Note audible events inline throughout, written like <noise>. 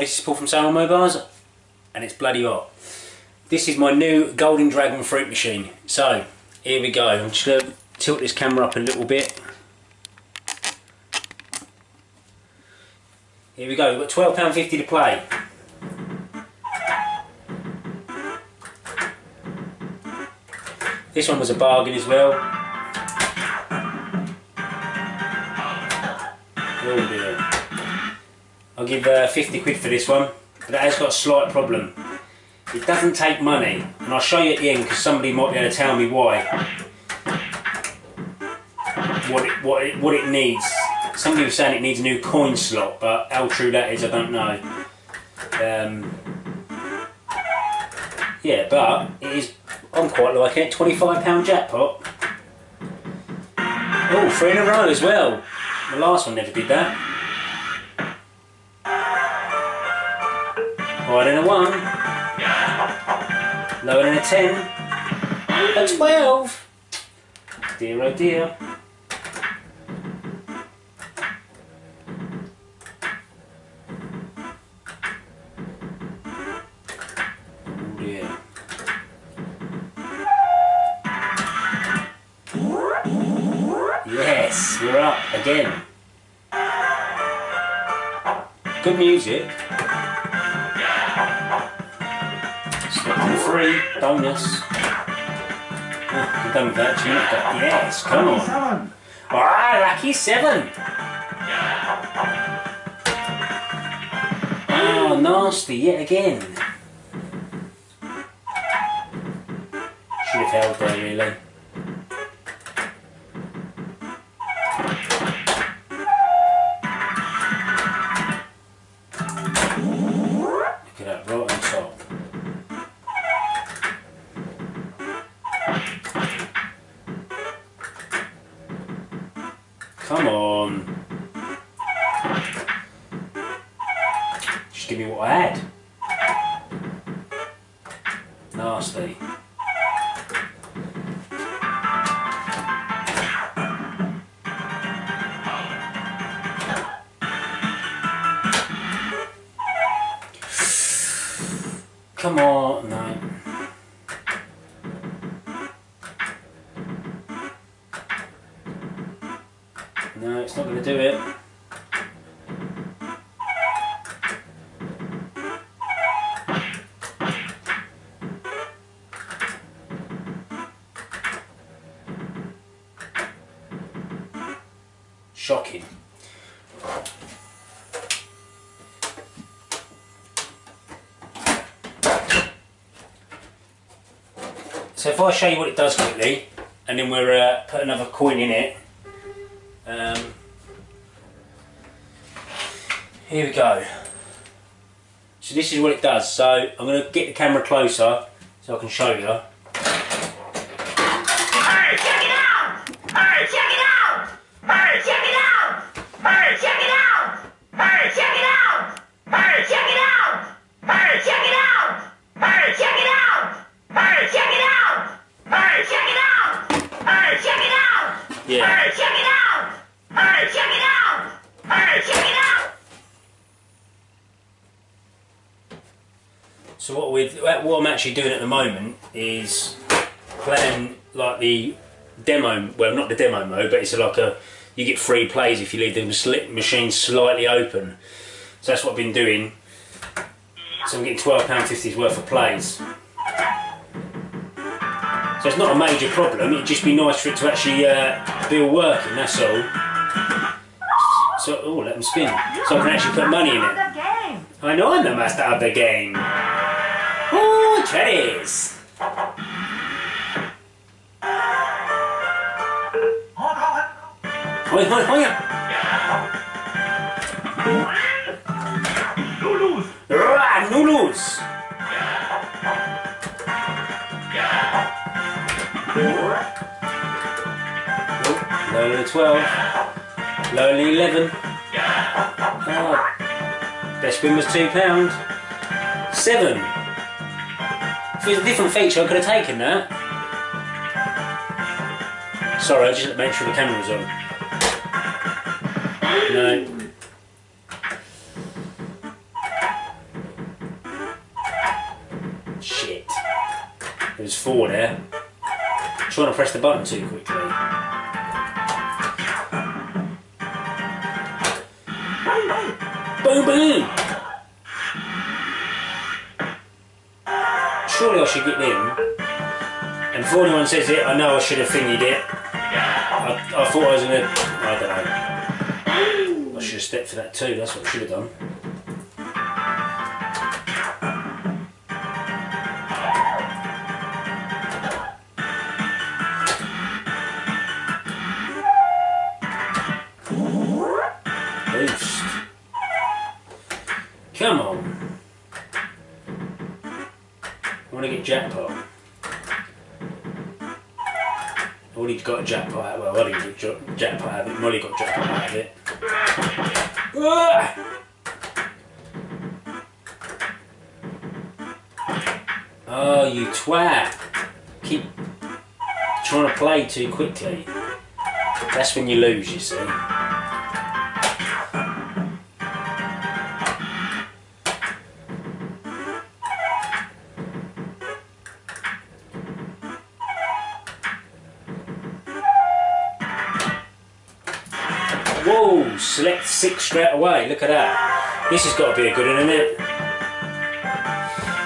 this is Paul from Sandwell Mobiles and it's bloody hot. This is my new Golden Dragon fruit machine. So, here we go. I'm just going to tilt this camera up a little bit. Here we go, we've got £12.50 to play. This one was a bargain as well. Oh dear. I'll give uh, 50 quid for this one, but it has got a slight problem. It doesn't take money, and I'll show you at the end because somebody might be able to tell me why. What it, what it, what it needs. Somebody was saying it needs a new coin slot, but how true that is, I don't know. Um, yeah, but it is. I'm quite liking it. £25 jackpot. Oh, three in a row as well. The last one never did that. Higher than a 1. Lower than a 10. A 12. Dear oh dear. Yes, we're up again. Good music. Free, bonus. Oh, done with that tune. Yes, oh, come on. Seven. Lucky seven. Oh, nasty yet again. Should have held there really. Look at that on top. Come on. No, it's not going to do it. Shocking. So if I show you what it does quickly, and then we'll uh, put another coin in it. Here we go. So this is what it does. So I'm going to get the camera closer so I can show you. Hey, check it out! Hey, check it out! Hey, check it out! Hey, check it out! Hey, check it out! Hey, check it out! Hey, check it out! Hey, check it out! Hey, check it out! Hey, check it out! Hey, check it out! Yeah. Hey, check it out! Hey, check it out! Hey, check it out! So what we what I'm actually doing at the moment is playing like the demo. Well, not the demo mode, but it's like a you get free plays if you leave the machine slightly open. So that's what I've been doing. So I'm getting twelve pound fifty's worth of plays. So it's not a major problem. It'd just be nice for it to actually uh, be all working. That's all. So oh, let them spin. So I can actually put money in it. I know I'm the master of the game. Ooh, there Hold on, hold on, No lose. Right, no lose. Lowly 12. Lowly 11. Oh. Best win was £2. 7. If it was a different feature, I could have taken that. Sorry, I just made sure the camera was on. No. Shit. There's four there. I'm trying to press the button too quickly. Boom boom! Surely I should get in. And before anyone says it, I know I should have thingied it. I, I thought I was gonna. I don't know. I should have stepped for that too, that's what I should have done. Got a jackpot out. Well, didn't get ja- jackpot out of it. Molly got jackpot out of it. Ah! Oh, you twat! Keep trying to play too quickly. That's when you lose, you see. Select six straight away. Look at that. This has got to be a good one, isn't it?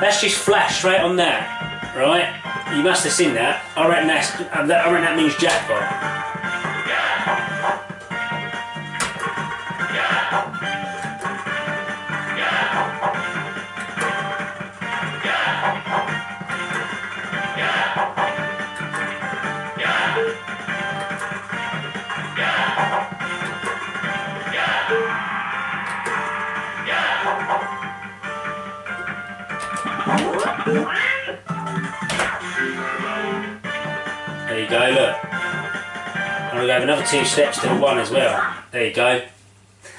That's just flash straight on that, right? You must have seen that. I reckon that's, that, I reckon that means jackpot. Go, look. I'm going to have another two steps to the one as well. There you go.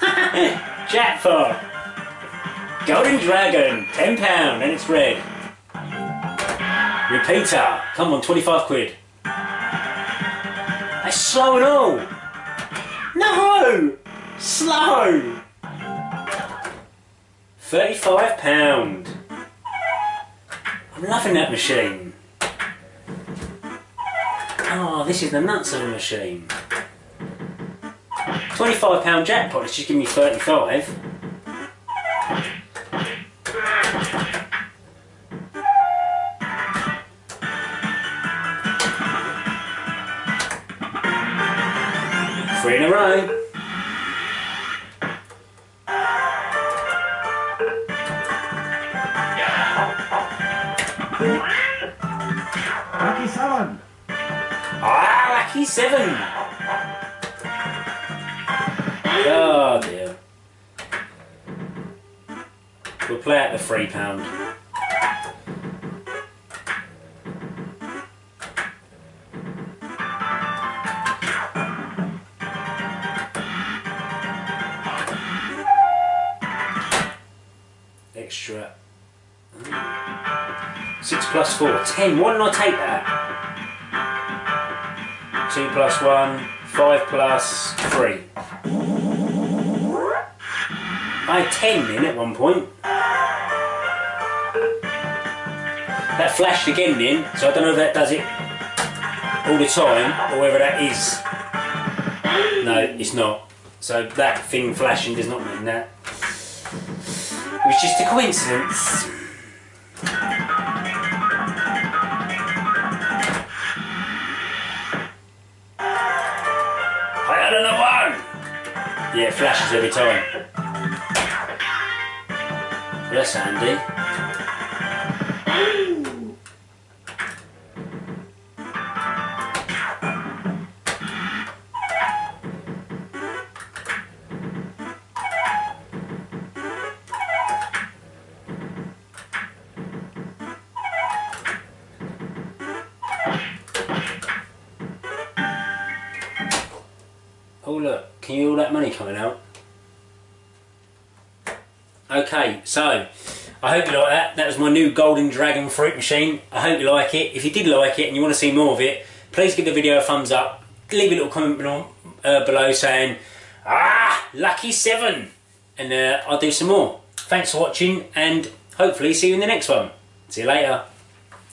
<laughs> Jackpot! Golden Dragon, £10 and it's red. Repeater, come on, 25 quid. That's slow and all. No! Slow! £35. I'm loving that machine. Oh, this is the nuts of a machine. £25 jackpot, it's just giving me 35 Three in a row. seven. Oh dear. We'll play at the three pound. Extra. Six plus four, ten. Why didn't I take that? Two plus one, five plus three. I had ten in at one point. That flashed again then, so I don't know if that does it all the time or whether that is. No, it's not. So that thing flashing does not mean that. It was just a coincidence. Yeah, it flashes every time. Well, that's can you all that money coming out? Okay, so I hope you like that. That was my new Golden Dragon fruit machine. I hope you like it. If you did like it and you want to see more of it, please give the video a thumbs up. Leave a little comment below, uh, below saying, Ah, lucky seven! And uh, I'll do some more. Thanks for watching and hopefully see you in the next one. See you later.